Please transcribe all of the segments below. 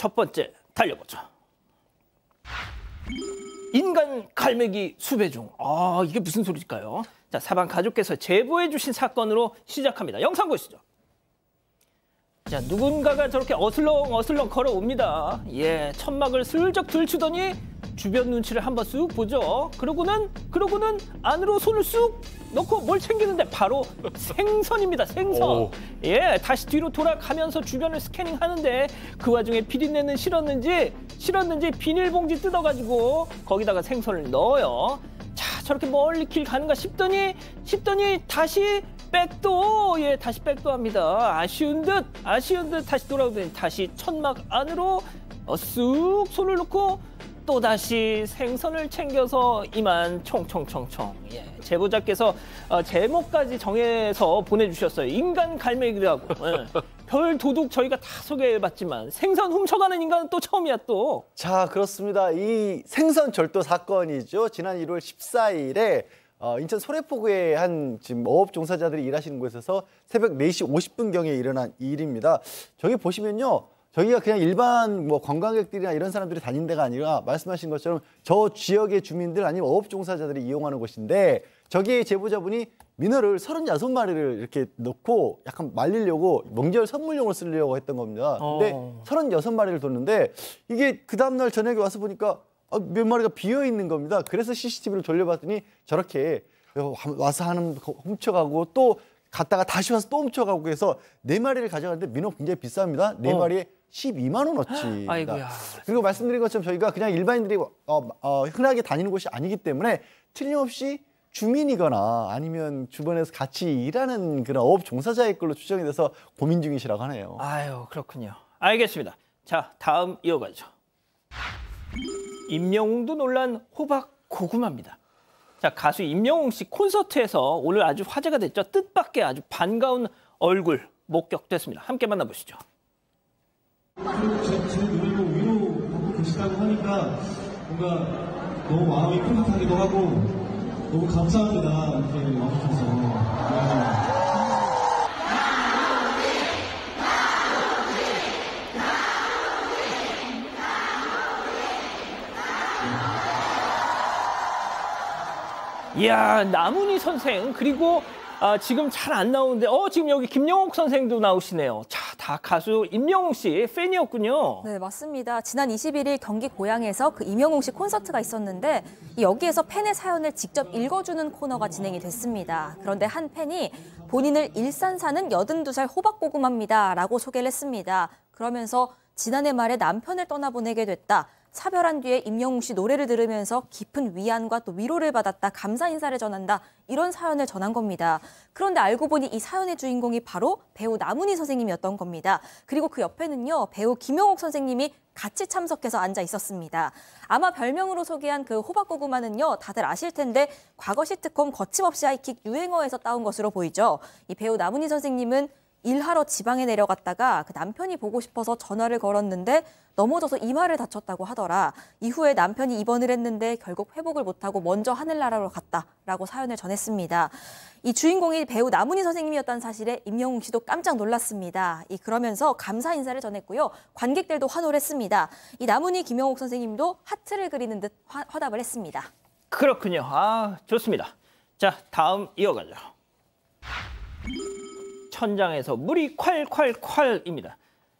첫 번째 달려보죠. 인간 갈매기 수배중. 아 이게 무슨 소리일까요? 자 사방 가족께서 제보해 주신 사건으로 시작합니다. 영상 보시죠. 자 누군가가 저렇게 어슬렁 어슬렁 걸어옵니다. 예 천막을 슬쩍 들추더니 주변 눈치를 한번 쑥 보죠. 그러고는 그러고는 안으로 손을 쑥 넣고 뭘 챙기는데 바로 생선입니다. 생선. 오. 예, 다시 뒤로 돌아가면서 주변을 스캐닝하는데 그 와중에 비린내는 싫었는지 싫었는지 비닐봉지 뜯어가지고 거기다가 생선을 넣어요. 자, 저렇게 멀리 길 가는가 싶더니 싶더니 다시 백도 예 다시 백도합니다. 아쉬운 듯 아쉬운 듯 다시 돌아오더니 다시 천막 안으로 어, 쑥 손을 넣고 또 다시 생선을 챙겨서 이만 총총총총 예 제보자께서 어, 제목까지 정해서 보내주셨어요. 인간 갈매기라고 예. 별 도둑 저희가 다 소개해봤지만 생선 훔쳐가는 인간은 또 처음이야 또. 자, 그렇습니다. 이 생선 절도 사건이죠. 지난 1월 14일에 어, 인천 소래포구의 한 지금 어업 종사자들이 일하시는 곳에서 새벽 4시 50분경에 일어난 일입니다. 저기 보시면요. 저기가 그냥 일반 뭐 관광객들이나 이런 사람들이 다니는 데가 아니라 말씀하신 것처럼 저 지역의 주민들 아니면 어업 종사자들이 이용하는 곳인데 저기에 제보자분이 민어를 36마리를 이렇게 넣고 약간 말리려고 명절 선물용으로 쓰려고 했던 겁니다. 근데 어. 36마리를 뒀는데 이게 그 다음날 저녁에 와서 보니까 아, 몇 마리가 비어 있는 겁니다. 그래서 CCTV를 돌려봤더니 저렇게 와서 하는 거 훔쳐가고 또 갔다가 다시 와서 또 훔쳐가고 해서 네 마리를 가져가는데 민어 굉장히 비쌉니다. 네 어. 마리에 12만 원어치입니다. 아이고야. 그리고 말씀드린 것처럼 저희가 그냥 일반인들이 어, 어, 흔하게 다니는 곳이 아니기 때문에 틀림없이 주민이거나 아니면 주변에서 같이 일하는 그런 어업 종사자의 걸로 추정이 돼서 고민 중이시라고 하네요. 아유 그렇군요. 알겠습니다. 자 다음 이어가죠. 임영웅도 놀란 호박 고구마입니다. 자 가수 임영웅 씨 콘서트에서 오늘 아주 화제가 됐죠. 뜻밖의 아주 반가운 얼굴 목격됐습니다. 함께 만나보시죠. 제, 제 노래로 위로받고 계시다고 하니까 뭔가 너무 마음이 뿌듯하기도 하고 너무 감사합니다. 이렇게 와주셔서. 이야 나문희 선생 그리고 아, 지금 잘 안 나오는데 어 지금 여기 김영옥 선생도 나오시네요. 자 다 가수 임영웅 씨 팬이었군요. 네, 맞습니다. 지난 21일 경기 고양에서 그 임영웅 씨 콘서트가 있었는데 이 여기에서 팬의 사연을 직접 읽어주는 코너가 진행이 됐습니다. 그런데 한 팬이 본인을 일산 사는 82살 호박고구마입니다. 라고 소개를 했습니다. 그러면서 지난해 말에 남편을 떠나보내게 됐다. 사별한 뒤에 임영웅 씨 노래를 들으면서 깊은 위안과 또 위로를 받았다. 감사 인사를 전한다. 이런 사연을 전한 겁니다. 그런데 알고 보니 이 사연의 주인공이 바로 배우 나문희 선생님이었던 겁니다. 그리고 그 옆에는요. 배우 김용옥 선생님이 같이 참석해서 앉아 있었습니다. 아마 별명으로 소개한 그 호박고구마는요. 다들 아실 텐데 과거 시트콤 거침없이 하이킥 유행어에서 따온 것으로 보이죠. 이 배우 나문희 선생님은 일하러 지방에 내려갔다가 그 남편이 보고 싶어서 전화를 걸었는데 넘어져서 이마를 다쳤다고 하더라. 이후에 남편이 입원을 했는데 결국 회복을 못하고 먼저 하늘나라로 갔다라고 사연을 전했습니다. 이 주인공이 배우 나문희 선생님이었다는 사실에 임영웅 씨도 깜짝 놀랐습니다. 이 그러면서 감사 인사를 전했고요. 관객들도 환호를 했습니다. 이 나문희 김영옥 선생님도 하트를 그리는 듯 화, 화답을 했습니다. 그렇군요. 아 좋습니다. 자 다음 이어가죠. 천장에서 물이 콸콸콸입니다.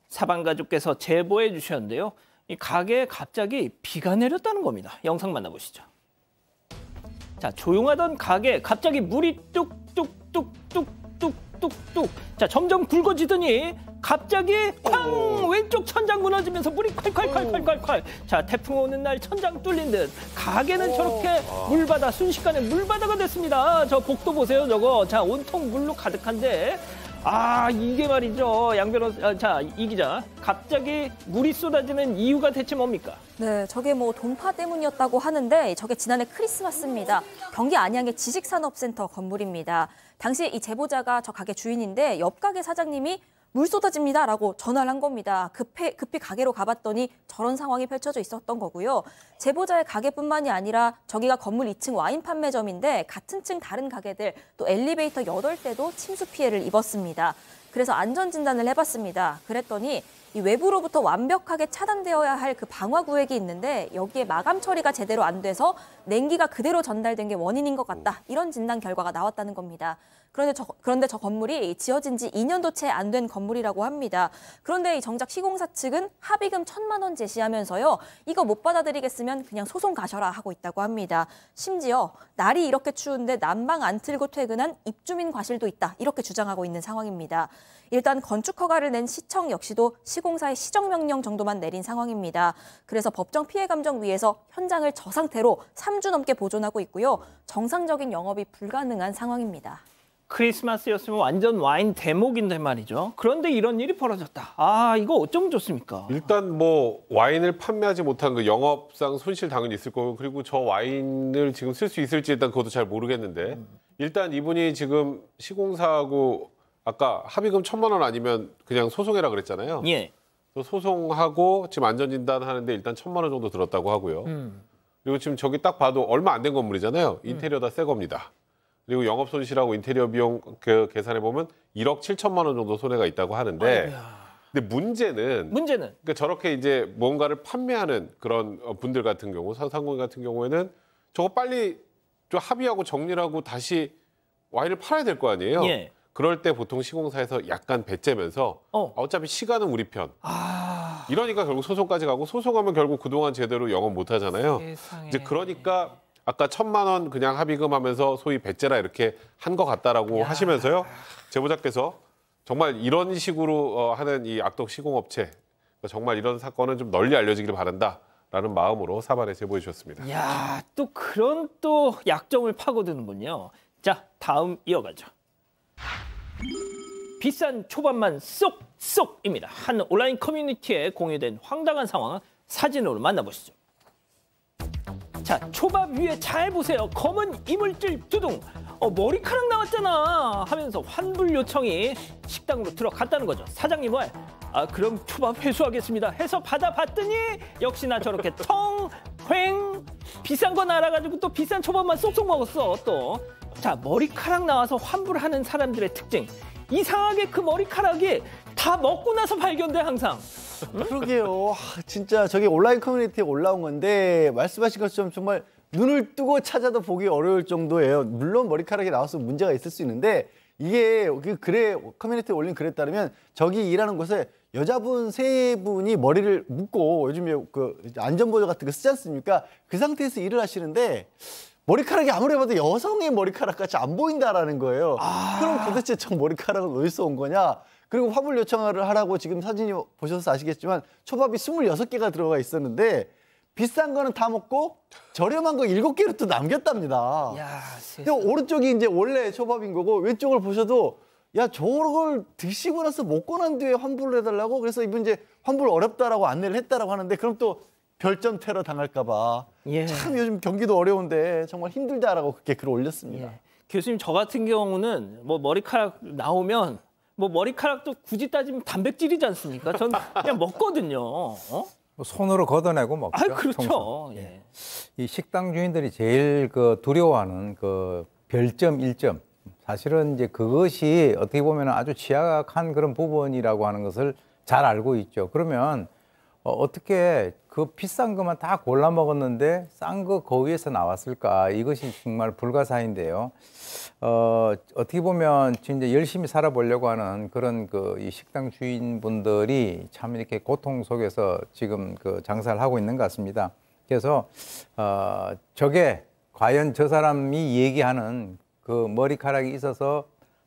사방 가족께서 제보해 주셨는데요. 이 가게에 갑자기 비가 내렸다는 겁니다. 영상 만나보시죠. 자 조용하던 가게 갑자기 물이 뚝뚝뚝뚝뚝뚝뚝 자 점점 굵어지더니 갑자기 쾅! 왼쪽 천장 무너지면서 물이 콸콸콸콸콸콸. 자 태풍 오는 날 천장 뚫린 듯 가게는 저렇게 물바다 순식간에 물바다가 됐습니다. 저 복도 보세요 저거. 자 온통 물로 가득한데 아 이게 말이죠 양 변호사 자이 기자 갑자기 물이 쏟아지는 이유가 대체 뭡니까? 네, 저게 뭐 돈파 때문이었다고 하는데 저게 지난해 크리스마스입니다. 경기 안양의 지식산업센터 건물입니다. 당시 이 제보자가 저 가게 주인인데 옆 가게 사장님이 물 쏟아집니다 라고 전화를 한 겁니다. 급히, 급히 가게로 가봤더니 저런 상황이 펼쳐져 있었던 거고요. 제보자의 가게뿐만이 아니라 저기가 건물 2층 와인 판매점인데 같은 층 다른 가게들 또 엘리베이터 8대도 침수 피해를 입었습니다. 그래서 안전 진단을 해봤습니다. 그랬더니 이 외부로부터 완벽하게 차단되어야 할 그 방화 구획이 있는데 여기에 마감 처리가 제대로 안 돼서 냉기가 그대로 전달된 게 원인인 것 같다. 이런 진단 결과가 나왔다는 겁니다. 그런데 저, 그런데 저 건물이 지어진 지 2년도 채 안 된 건물이라고 합니다. 그런데 이 정작 시공사 측은 합의금 천만 원 제시하면서요. 이거 못 받아들이겠으면 그냥 소송 가셔라 하고 있다고 합니다. 심지어 날이 이렇게 추운데 난방 안 틀고 퇴근한 입주민 과실도 있다. 이렇게 주장하고 있는 상황입니다. 일단 건축 허가를 낸 시청 역시도 시 공사의 시정 명령 정도만 내린 상황입니다. 그래서 법정 피해 감정 위에서 현장을 저 상태로 3주 넘게 보존하고 있고요. 정상적인 영업이 불가능한 상황입니다. 크리스마스였으면 완전 와인 대목인데 말이죠. 그런데 이런 일이 벌어졌다. 아, 이거 어쩌면 좋습니까? 일단 뭐 와인을 판매하지 못한 그 영업상 손실 당연히 있을 거고 그리고 저 와인을 지금 쓸 수 있을지 일단 그것도 잘 모르겠는데 일단 이분이 지금 시공사하고 아까 합의금 천만 원 아니면 그냥 소송해라 그랬잖아요. 예. 또 소송하고 지금 안전진단 하는데 일단 천만 원 정도 들었다고 하고요. 음. 그리고 지금 저기 딱 봐도 얼마 안 된 건물이잖아요. 인테리어 다 새 겁니다. 그리고 영업 손실하고 인테리어 비용 그 계산해 보면 1억 7천만 원 정도 손해가 있다고 하는데 아이고야. 근데 문제는 문제는 그러니까 저렇게 이제 뭔가를 판매하는 그런 어, 분들 같은 경우 상상공 같은 경우에는 저거 빨리 좀 합의하고 정리를 하고 다시 와인을 팔아야 될 거 아니에요. 예. 그럴 때 보통 시공사에서 약간 배째면서 어. 어차피 시간은 우리 편. 아, 이러니까 결국 소송까지 가고 소송하면 결국 그동안 제대로 영업 못 하잖아요. 세상에. 이제 그러니까 아까 천만 원 그냥 합의금 하면서 소위 배째라 이렇게 한 것 같다라고 하시면서요. 제보자께서 정말 이런 식으로 어, 하는 이 악덕 시공업체 그러니까 정말 이런 사건은 좀 널리 알려지기를 바란다 라는 마음으로 사반에 제보해 주셨습니다. 야, 또 그런 또 약점을 파고드는군요. 자, 다음 이어가죠. 비싼 초밥만 쏙쏙입니다. 한 온라인 커뮤니티에 공유된 황당한 상황 사진으로 만나보시죠. 자, 초밥 위에 잘 보세요. 검은 이물질 두둥. 어, 머리카락 나왔잖아. 하면서 환불 요청이 식당으로 들어갔다는 거죠. 사장님 말. 아, 그럼 초밥 회수하겠습니다. 해서 받아봤더니 역시나 저렇게 텅, 횡. 비싼 건 알아가지고 또 비싼 초밥만 쏙쏙 먹었어, 또. 자, 머리카락 나와서 환불하는 사람들의 특징. 이상하게 그 머리카락이 다 먹고 나서 발견돼, 항상. 그러게요. 아, 진짜 저게 온라인 커뮤니티에 올라온 건데 말씀하신 것처럼 정말 눈을 뜨고 찾아도 보기 어려울 정도예요. 물론 머리카락이 나와서 문제가 있을 수 있는데 이게 그 글에 커뮤니티에 올린 글에 따르면 저기 일하는 곳에 여자분 세 분이 머리를 묶고 요즘에 그 안전보조 같은 거 쓰지 않습니까? 그 상태에서 일을 하시는데 머리카락이 아무리 봐도 여성의 머리카락 같이 안 보인다라는 거예요. 그럼 도대체 저 머리카락은 어디서 온 거냐? 그리고 화물 요청을 하라고 지금 사진이 보셔서 아시겠지만 초밥이 26개가 들어가 있었는데 비싼 거는 다 먹고 저렴한 거 7개를 또 남겼답니다. 야, 근데 오른쪽이 이제 원래 초밥인 거고 왼쪽을 보셔도 야 저걸 드시고 나서 먹고 난 뒤에 환불을 해달라고 그래서 이분 이제 환불 어렵다라고 안내를 했다라고 하는데 그럼 또 별점 테러 당할까봐 예. 참 요즘 경기도 어려운데 정말 힘들다라고 그렇게 글을 올렸습니다. 예. 교수님 저 같은 경우는 뭐 머리카락 나오면 뭐 머리카락도 굳이 따지면 단백질이지 않습니까? 전 그냥 먹거든요. 어? 뭐 손으로 걷어내고 먹죠. 아 그렇죠. 평소. 예. 이 식당 주인들이 제일 그 두려워하는 그 별점 1점. 사실은 이제 그것이 어떻게 보면 아주 취약한 그런 부분이라고 하는 것을 잘 알고 있죠. 그러면 어, 어떻게 그 비싼 것만 다 골라 먹었는데 싼거그 위에서 나왔을까? 이것이 정말 불가사의인데요. 어, 어떻게 보면 진짜 열심히 살아보려고 하는 그런 그 이 식당 주인분들이 참 이렇게 고통 속에서 지금 그 장사를 하고 있는 것 같습니다. 그래서 어, 저게 과연 저 사람이 얘기하는 그 머리카락이 있어서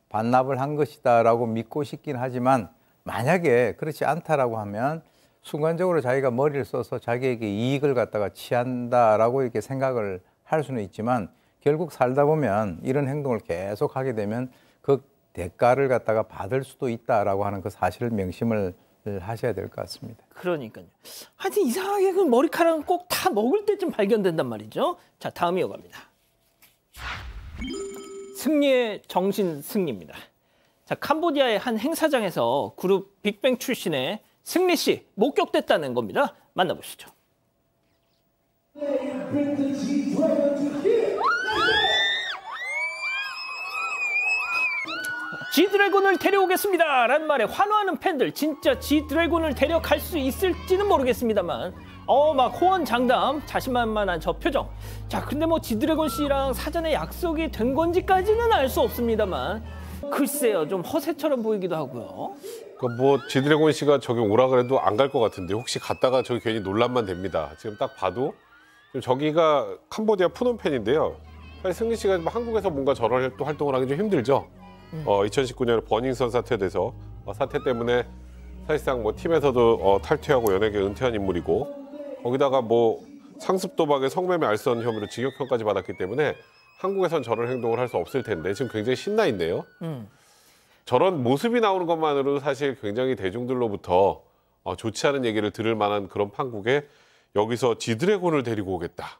반납을 한 것이다라고 믿고 싶긴 하지만 만약에 그렇지 않다라고 하면 순간적으로 자기가 머리를 써서 자기에게 이익을 갖다가 취한다라고 이렇게 생각을 할 수는 있지만 결국 살다 보면 이런 행동을 계속 하게 되면 그 대가를 갖다가 받을 수도 있다라고 하는 그 사실을 명심을 하셔야 될 것 같습니다. 그러니까요. 하여튼 이상하게 그 머리카락은 꼭 다 먹을 때쯤 발견된단 말이죠. 자 다음 이어갑니다. 승리의 정신 승리입니다. 자 캄보디아의 한 행사장에서 그룹 빅뱅 출신의 승리 씨 목격됐다는 겁니다. 만나보시죠. 지드래곤을 데려오겠습니다 라는 말에 환호하는 팬들 진짜 지드래곤을 데려갈 수 있을지는 모르겠습니다만 어 막 호언장담 자신만만한 저 표정 자 근데 뭐 지드래곤 씨랑 사전에 약속이 된 건지까지는 알 수 없습니다만 글쎄요 좀 허세처럼 보이기도 하고요 그러니까 뭐 지드래곤 씨가 저기 오라 그래도 안 갈 것 같은데 혹시 갔다가 저기 괜히 논란만 됩니다. 지금 딱 봐도 저기가 캄보디아 푸놈펜인데요. 사실 승리 씨가 뭐 한국에서 뭔가 저런 또 활동을 하기 좀 힘들죠. 어, 2019년에 버닝썬 사태 돼서 어, 사태 때문에 사실상 뭐 팀에서도 어, 탈퇴하고 연예계 은퇴한 인물이고 거기다가 뭐 상습 도박에 성매매 알선 혐의로 징역형까지 받았기 때문에 한국에선 저런 행동을 할 수 없을 텐데 지금 굉장히 신나 있네요. 저런 모습이 나오는 것만으로도 사실 굉장히 대중들로부터 어, 좋지 않은 얘기를 들을 만한 그런 판국에 여기서 지드래곤을 데리고 오겠다.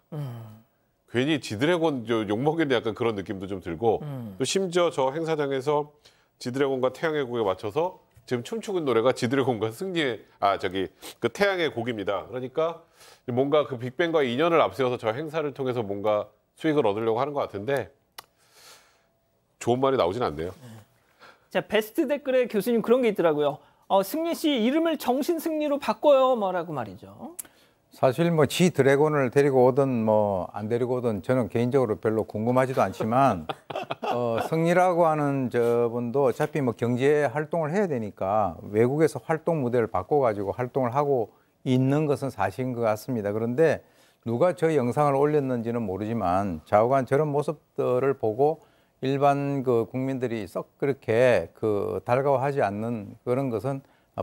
괜히 지드래곤 저 욕먹이는 약간 그런 느낌도 좀 들고 또 심지어 저 행사장에서 지드래곤과 태양의 곡에 맞춰서 지금 춤추고 있는 노래가 지드래곤과 승리의 아 저기 그 태양의 곡입니다. 그러니까 뭔가 그 빅뱅과 인연을 앞세워서 저 행사를 통해서 뭔가 수익을 얻으려고 하는 것 같은데 좋은 말이 나오진 않네요. 자 베스트 댓글에 교수님 그런 게 있더라고요 어, 승리 씨 이름을 정신 승리로 바꿔요 뭐라고 말이죠 사실 뭐 지 드래곤을 데리고 오든 뭐 안 데리고 오든 저는 개인적으로 별로 궁금하지도 않지만 어, 승리라고 하는 저분도 어차피 뭐 경제 활동을 해야 되니까 외국에서 활동 무대를 바꿔 가지고 활동을 하고 있는 것은 사실인 것 같습니다. 그런데 누가 저 영상을 올렸는지는 모르지만 좌우간 저런 모습들을 보고 일반 그 국민들이 썩 그렇게 그 달가워하지 않는 그런 것은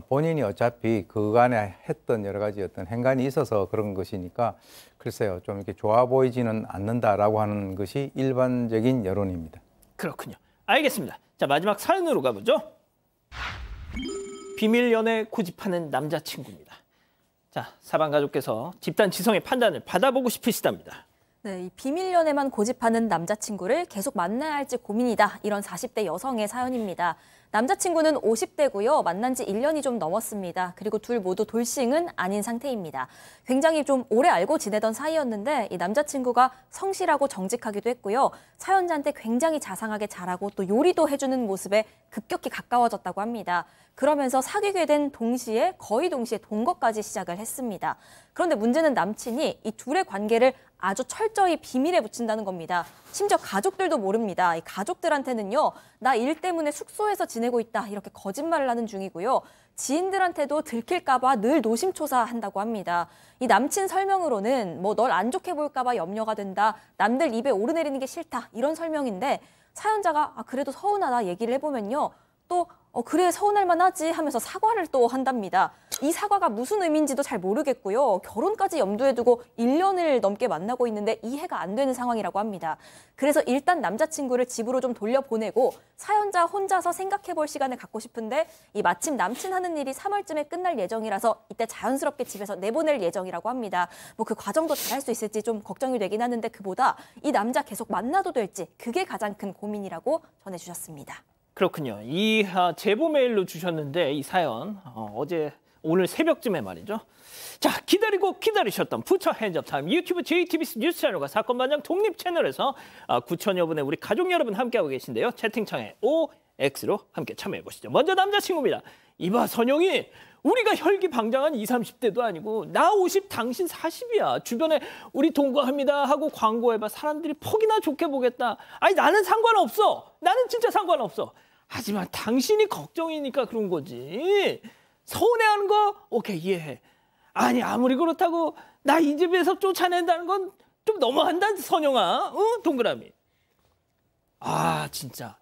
본인이 어차피 그간에 했던 여러 가지 어떤 행간이 있어서 그런 것이니까 글쎄요 좀 이렇게 좋아 보이지는 않는다라고 하는 것이 일반적인 여론입니다. 그렇군요. 알겠습니다. 자 마지막 사연으로 가보죠. 비밀 연애 고집하는 남자친구입니다. 자 사방 가족께서 집단 지성의 판단을 받아보고 싶으시답니다. 네, 이 비밀 연애만 고집하는 남자친구를 계속 만나야 할지 고민이다. 이런 40대 여성의 사연입니다. 남자친구는 50대고요. 만난 지 1년이 좀 넘었습니다. 그리고 둘 모두 돌싱은 아닌 상태입니다. 굉장히 좀 오래 알고 지내던 사이였는데 이 남자친구가 성실하고 정직하기도 했고요. 사연자한테 굉장히 자상하게 잘하고 또 요리도 해주는 모습에 급격히 가까워졌다고 합니다. 그러면서 사귀게 된 동시에 거의 동시에 동거까지 시작을 했습니다. 그런데 문제는 남친이 이 둘의 관계를 아주 철저히 비밀에 붙인다는 겁니다. 심지어 가족들도 모릅니다. 이 가족들한테는요, 나 일 때문에 숙소에서 지내고 있다. 이렇게 거짓말을 하는 중이고요. 지인들한테도 들킬까봐 늘 노심초사한다고 합니다. 이 남친 설명으로는 뭐 널 안 좋게 볼까봐 염려가 된다. 남들 입에 오르내리는 게 싫다. 이런 설명인데 사연자가 아, 그래도 서운하다 얘기를 해보면요. 또 어, 그래 서운할 만하지 하면서 사과를 또 한답니다. 이 사과가 무슨 의미인지도 잘 모르겠고요. 결혼까지 염두에 두고 1년을 넘게 만나고 있는데 이해가 안 되는 상황이라고 합니다. 그래서 일단 남자친구를 집으로 좀 돌려보내고 사연자 혼자서 생각해 볼 시간을 갖고 싶은데 이 마침 남친 하는 일이 3월쯤에 끝날 예정이라서 이때 자연스럽게 집에서 내보낼 예정이라고 합니다. 뭐 그 과정도 잘할 수 있을지 좀 걱정이 되긴 하는데 그보다 이 남자 계속 만나도 될지 그게 가장 큰 고민이라고 전해주셨습니다. 그렇군요. 이 아, 제보 메일로 주셨는데 이 사연 어, 제 오늘 새벽쯤에 말이죠. 자 기다리고 기다리셨던 put your hands up time 유튜브 JTBC 뉴스 채널과 사건 반장 독립 채널에서 아, 9천여 분의 우리 가족 여러분 함께하고 계신데요. 채팅창에 OX로 함께 참여해 보시죠. 먼저 남자친구입니다. 이봐 선영이 우리가 혈기 방장한 20, 30대도 아니고 나 50, 당신 40이야. 주변에 우리 동거합니다 하고 광고해봐. 사람들이 퍽이나 좋게 보겠다. 아니 나는 상관없어. 나는 진짜 상관없어. 하지만 당신이 걱정이니까 그런 거지. 서운해하는 거 오케이 이해해. 아니 아무리 그렇다고 나 이 집에서 쫓아낸다는 건 좀 너무한다 선영아. 어? 동그라미. 아 진짜.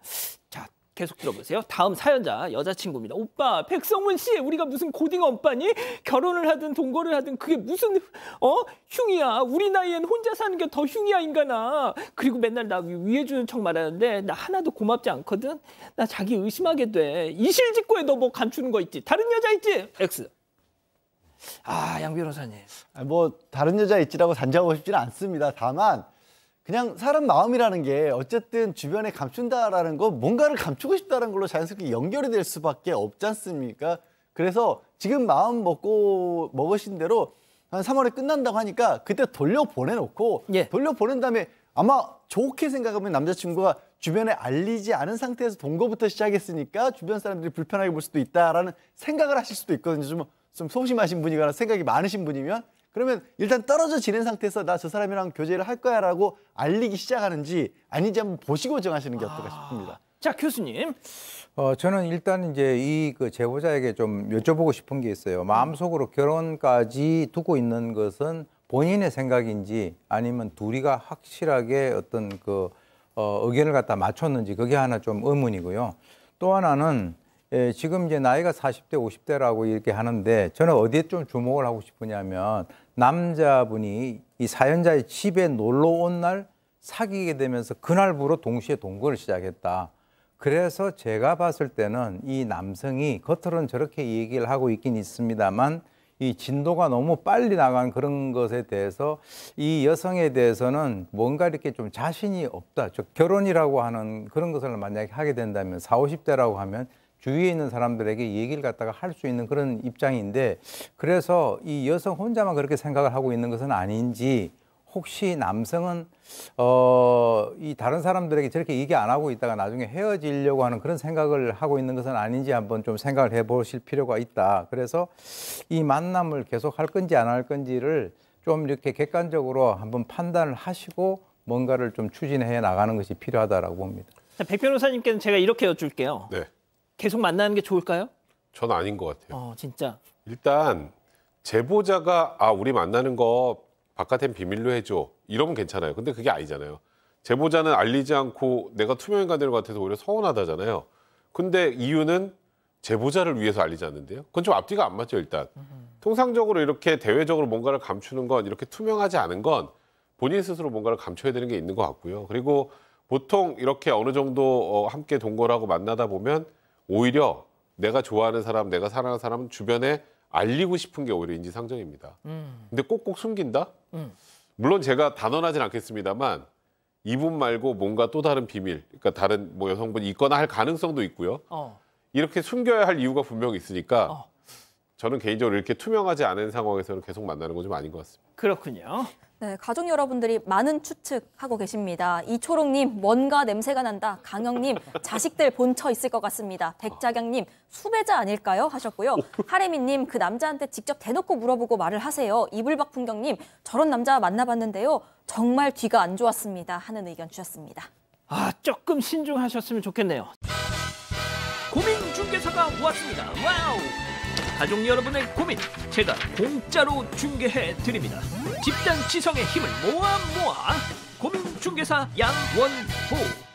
자 계속 들어보세요. 다음 사연자 여자친구입니다. 오빠 백성문 씨 우리가 무슨 고딩 엄빠니? 결혼을 하든 동거를 하든 그게 무슨 어 흉이야. 우리 나이엔 혼자 사는 게 더 흉이야 인간아. 그리고 맨날 나 위해주는 척 말하는데 나 하나도 고맙지 않거든. 나 자기 의심하게 돼. 이실직고에 너 뭐 감추는 거 있지? 다른 여자 있지? X. 아 양 변호사님. 아, 뭐 다른 여자 있지라고 단정하고 싶지는 않습니다. 다만 그냥 사람 마음이라는 게 어쨌든 주변에 감춘다라는 거 뭔가를 감추고 싶다는 걸로 자연스럽게 연결이 될 수밖에 없지 않습니까? 그래서 지금 마음 먹고 먹으신 대로 한 3월에 끝난다고 하니까 그때 돌려 보내놓고 예. 돌려 보낸 다음에 아마 좋게 생각하면 남자친구가 주변에 알리지 않은 상태에서 동거부터 시작했으니까 주변 사람들이 불편하게 볼 수도 있다라는 생각을 하실 수도 있거든요. 좀, 좀 소심하신 분이거나 생각이 많으신 분이면 그러면 일단 떨어져 지낸 상태에서 나 저 사람이랑 교제를 할 거야 라고 알리기 시작하는지 아닌지 한번 보시고 정하시는 게 어떨까 싶습니다. 자 교수님 어, 저는 일단 이제 이 그 제보자에게 좀 여쭤보고 싶은 게 있어요. 마음속으로 결혼까지 두고 있는 것은 본인의 생각인지 아니면 둘이가 확실하게 어떤 그 어, 의견을 갖다 맞췄는지 그게 하나 좀 의문이고요. 또 하나는 예, 지금 이제 나이가 40대, 50대라고 이렇게 하는데 저는 어디에 좀 주목을 하고 싶으냐면 남자분이 이 사연자의 집에 놀러 온 날 사귀게 되면서 그날부로 동시에 동거를 시작했다. 그래서 제가 봤을 때는 이 남성이 겉으로는 저렇게 얘기를 하고 있긴 있습니다만 이 진도가 너무 빨리 나간 그런 것에 대해서 이 여성에 대해서는 뭔가 이렇게 좀 자신이 없다. 즉 결혼이라고 하는 그런 것을 만약에 하게 된다면 4, 50대라고 하면 주위에 있는 사람들에게 얘기를 갖다가 할 수 있는 그런 입장인데 그래서 이 여성 혼자만 그렇게 생각을 하고 있는 것은 아닌지 혹시 남성은 어, 이 다른 사람들에게 저렇게 얘기 안 하고 있다가 나중에 헤어지려고 하는 그런 생각을 하고 있는 것은 아닌지 한번 좀 생각을 해 보실 필요가 있다. 그래서 이 만남을 계속 할 건지 안 할 건지를 좀 이렇게 객관적으로 한번 판단을 하시고 뭔가를 좀 추진해 나가는 것이 필요하다라고 봅니다. 자, 백 변호사님께는 제가 이렇게 여쭐게요. 네, 계속 만나는 게 좋을까요? 전 아닌 것 같아요. 어 진짜 일단 제보자가 아 우리 만나는 거 바깥엔 비밀로 해줘 이러면 괜찮아요. 근데 그게 아니잖아요. 제보자는 알리지 않고 내가 투명인간 되는 것 같아서 오히려 서운하다잖아요. 근데 이유는 제보자를 위해서 알리지 않는데요. 그건 좀 앞뒤가 안 맞죠 일단. 통상적으로 이렇게 대외적으로 뭔가를 감추는 건 이렇게 투명하지 않은 건 본인 스스로 뭔가를 감춰야 되는 게 있는 것 같고요. 그리고 보통 이렇게 어느 정도 어, 함께 동거를 하고 만나다 보면 오히려 내가 좋아하는 사람, 내가 사랑하는 사람은 주변에 알리고 싶은 게 오히려 인지상정입니다. 근데 꼭꼭 숨긴다? 음. 물론 제가 단언하진 않겠습니다만 이분 말고 뭔가 또 다른 비밀, 그러니까 다른 뭐 여성분이 있거나 할 가능성도 있고요. 어. 이렇게 숨겨야 할 이유가 분명히 있으니까 어. 저는 개인적으로 이렇게 투명하지 않은 상황에서는 계속 만나는 건 좀 아닌 것 같습니다. 그렇군요. 네, 가족 여러분들이 많은 추측하고 계십니다. 이초롱님, 뭔가 냄새가 난다. 강영님, 자식들 본처 있을 것 같습니다. 백자경님, 수배자 아닐까요? 하셨고요. 하레미님, 그 남자한테 직접 대놓고 물어보고 말을 하세요. 이불박풍경님, 저런 남자 만나봤는데요. 정말 뒤가 안 좋았습니다. 하는 의견 주셨습니다. 아 조금 신중하셨으면 좋겠네요. 고민 중개사가 왔습니다. wow! 가족 여러분의 고민 제가 공짜로 중개해 드립니다. 집단 지성의 힘을 모아 모아 고민 중개사 양원보